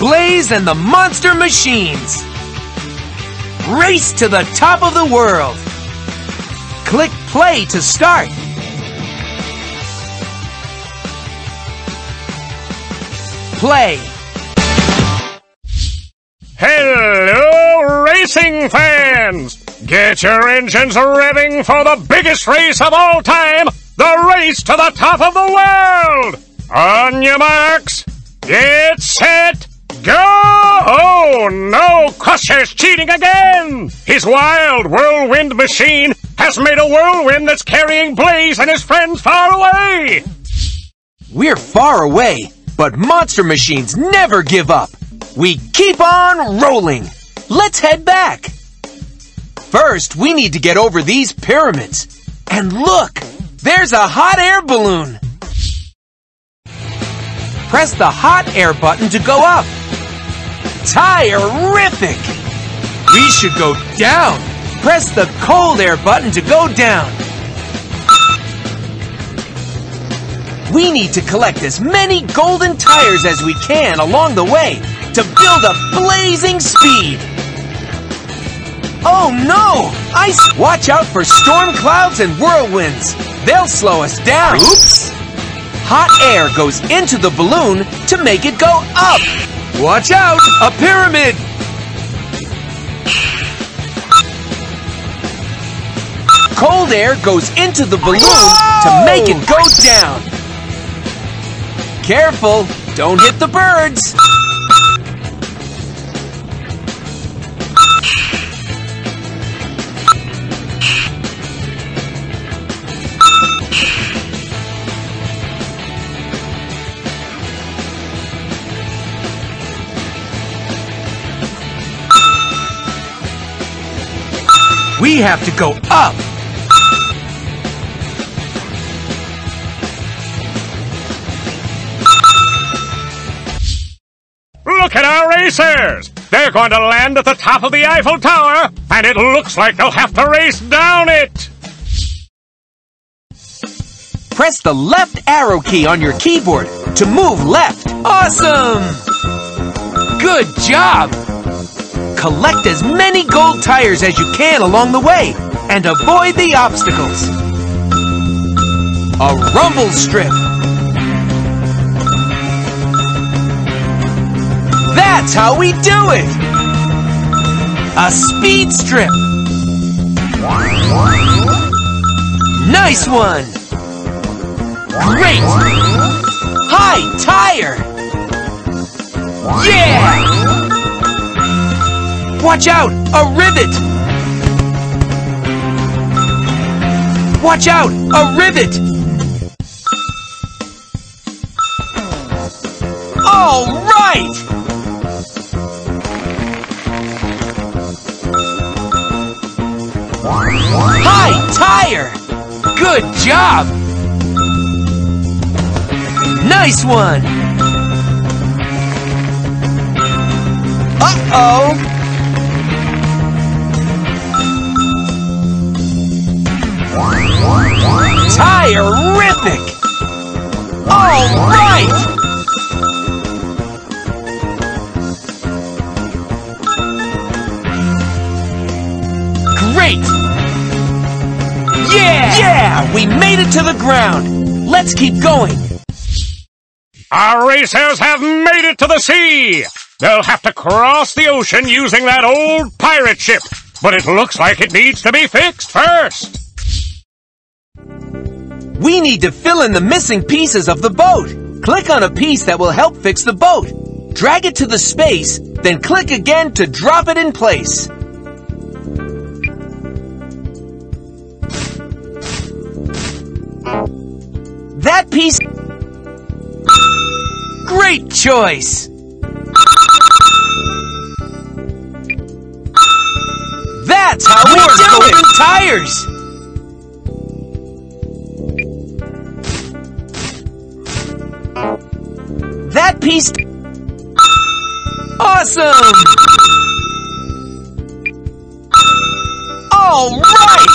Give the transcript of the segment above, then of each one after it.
Blaze and the Monster Machines. Race to the top of the world. Click play to start. Play. Hello, racing fans! Get your engines revving for the biggest race of all time, the race to the top of the world! On your marks, get set, go! Oh no, Crusher's cheating again! His wild whirlwind machine has made a whirlwind that's carrying Blaze and his friends far away! We're far away, but Monster Machines never give up. We keep on rolling. Let's head back. First, we need to get over these pyramids. And look, there's a hot air balloon. Press the hot air button to go up. Tire-rific! We should go down. Press the cold air button to go down. We need to collect as many golden tires as we can along the way to build a blazing speed. Oh no! Ice! Watch out for storm clouds and whirlwinds. They'll slow us down. Oops! Hot air goes into the balloon to make it go up. Watch out! A pyramid! Cold air goes into the balloon to make it go down. Careful, don't hit the birds. We have to go up. Look at our racers! They're going to land at the top of the Eiffel Tower, and it looks like they'll have to race down it! Press the left arrow key on your keyboard to move left. Awesome! Good job! Collect as many gold tires as you can along the way and avoid the obstacles. A rumble strip. That's how we do it! A speed strip. Nice one! Great! High tire! Yeah! Watch out! A rivet! Watch out! A rivet! All right! High tire! Good job! Nice one! Uh-oh! Tire-rific! All right! Great! Yeah! Yeah! We made it to the ground! Let's keep going! Our racers have made it to the sea! They'll have to cross the ocean using that old pirate ship, but it looks like it needs to be fixed first! We need to fill in the missing pieces of the boat. Click on a piece that will help fix the boat. Drag it to the space, then click again to drop it in place. That piece... Great choice! That's how we do it! tires! Piece... Awesome! All right!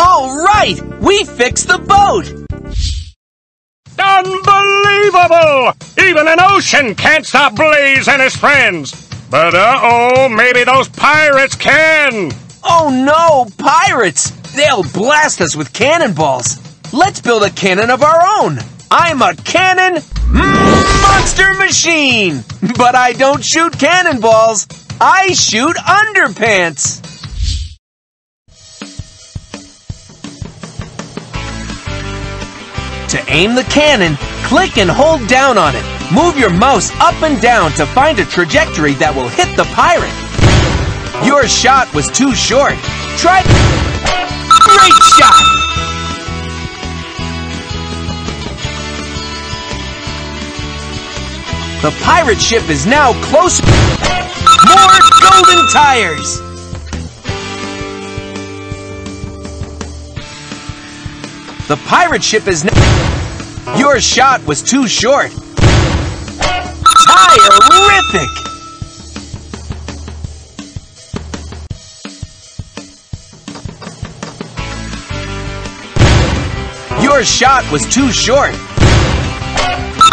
All right! We fixed the boat! Unbelievable! Even an ocean can't stop Blaze and his friends. But uh-oh, maybe those pirates can. Oh no, pirates! They'll blast us with cannonballs. Let's build a cannon of our own. I'm a cannon monster machine! But I don't shoot cannonballs. I shoot underpants. To aim the cannon, click and hold down on it. Move your mouse up and down to find a trajectory that will hit the pirate. Your shot was too short. Try... Great shot! The pirate ship is now close. More golden tires! The pirate ship is now... Your shot was too short. Tire-rific! Your shot was too short.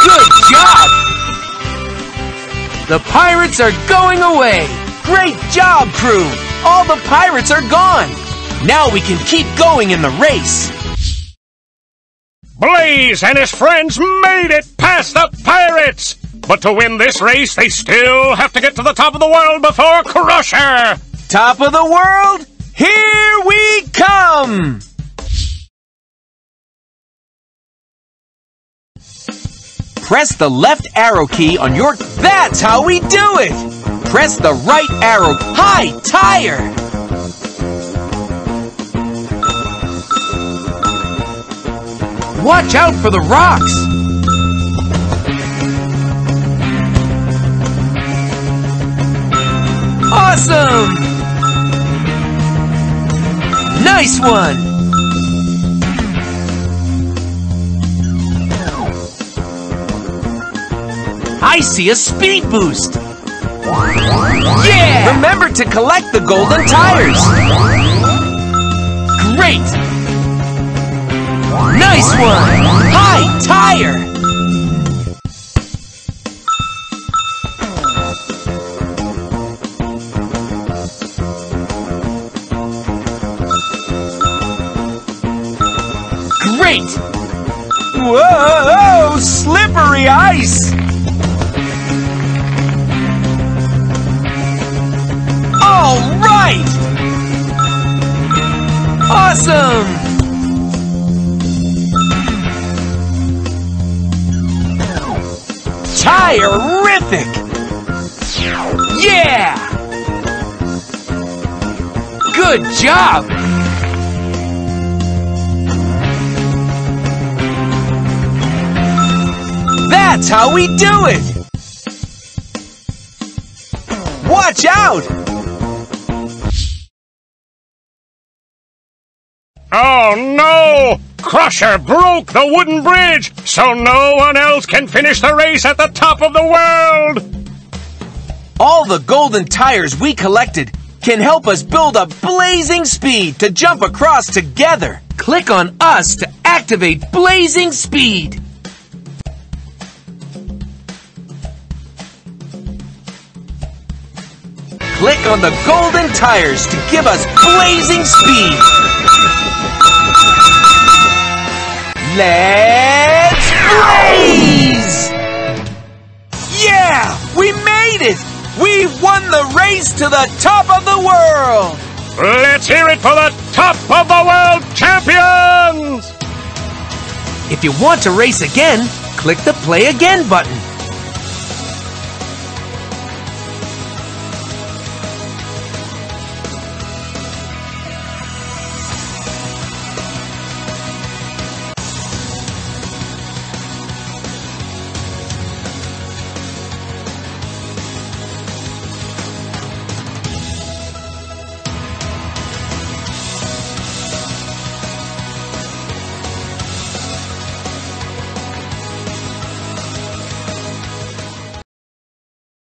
Good job! The pirates are going away! Great job, crew! All the pirates are gone! Now we can keep going in the race! Blaze and his friends made it past the pirates! But to win this race, they still have to get to the top of the world before Crusher! Top of the world, here we come! Press the left arrow key on your... That's how we do it! Press the right arrow... High, tire! Watch out for the rocks! Awesome! Nice one! See a speed boost! Yeah! Remember to collect the golden tires! Great! Nice one! High, tire! Great! Whoa! Slippery ice! Awesome! Tire-rific! Yeah! Good job! That's how we do it! Watch out! Oh no! Crusher broke the wooden bridge, so no one else can finish the race at the top of the world! All the golden tires we collected can help us build a blazing speed to jump across together. Click on us to activate blazing speed. Click on the golden tires to give us blazing speed. Let's blaze! Yeah! We made it! We won the race to the top of the world! Let's hear it for the top of the world champions! If you want to race again, click the play again button.